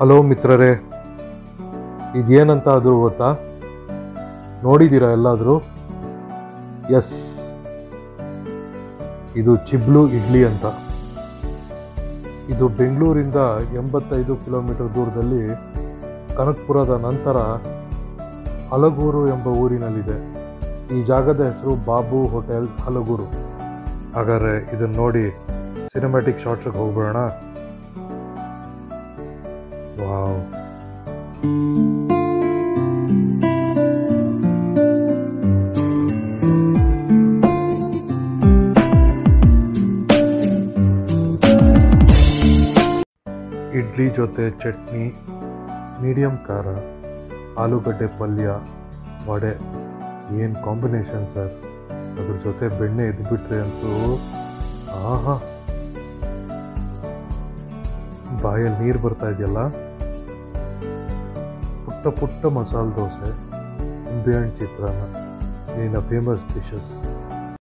Hello ಮಿತ್ರರೇ ಇದೇನಂತ ಆದರೂ ಗೊತ್ತಾ? ನೋಡಿದ್ದೀರಾ ಎಲ್ಲಾದರೂ? ಎಸ್. ಇದು ಚಿಬ್ಲು ಇಡ್ಲಿ ಅಂತ. ಇದು ಬೆಂಗಳೂರಿಂದ ಎಂಬತ್ತೈದು ಕಿಲೋಮೀಟರ್ ದೂರದಲ್ಲಿ ಕನಕ್ಪುರದ ನಂತರ ಹಲಗೂರು ಎಂಬ ಊರಿನಲ್ಲಿದೆ. ಈ ಜಾಗದ ಹೆಸರು ಬಾಬು ಹೋಟೆಲ್ ಹಲಗೂರು. ಹಾಗಾದರೆ ಇದನ್ನು ನೋಡಿ ಸಿನಿಮ್ಯಾಟಿಕ್ ಶಾರ್ಟ್ಸಿಗೆ ಹೋಗ್ಬಿಡೋಣ. ವಾವ್ ಇಡ್ಲಿ ಜೊತೆ ಚಟ್ನಿ, ಮೀಡಿಯಂ ಖಾರ, ಆಲೂಗಡ್ಡೆ ಪಲ್ಯ, ವಡೆ. ಏನು ಕಾಂಬಿನೇಷನ್ ಸರ್ ಅದ್ರ ಜೊತೆ ಬೆಣ್ಣೆ ಎದ್ಬಿಟ್ರೆ ಅಂತೂ, ಆಹಾ. ಬಾಯಲ್ಲಿ ನೀರು ಬರ್ತಾ ಇದೆಯಲ್ಲ? अट्टपुट्ट मसाल दोसा है ambient Chitrana, in a famous dishes.